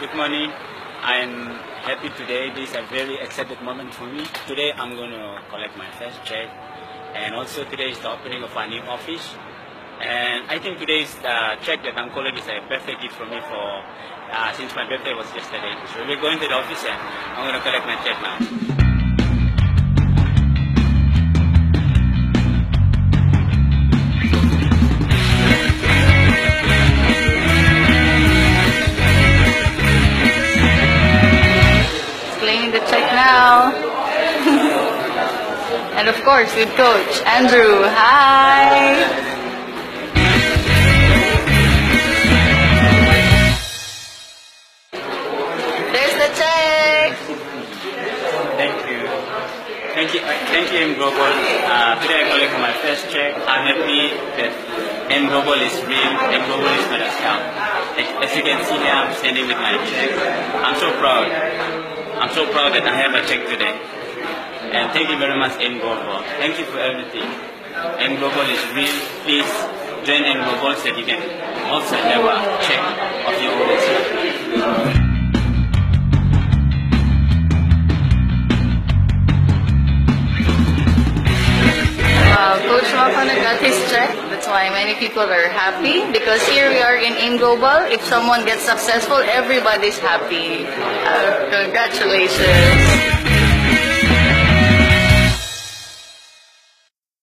good morning. I'm happy today. This is a very excited moment for me. Today I'm going to collect my first check. And also today is the opening of a new office. And I think today's uh, check that I'm calling is a perfect gift for me for uh, since my birthday was yesterday. So we're going to the office and I'm going to collect my check now. Now. and of course with Coach Andrew. Hi! There's the check! Thank you. Thank you, uh, thank you, AIM Global. Uh, today I collect my first check. I'm happy that AIM Global is real. AIM Global is not a scam. As you can see here, I'm standing with my check. I'm so proud. I'm so proud that I have a check today. And thank you very much, AIM Global. Thank you for everything. AIM Global is real. Please join AIM Global so that you can also have a check of your own. Got check. That's why many people are happy because here we are in AIM Global. If someone gets successful, everybody's happy. Uh, congratulations.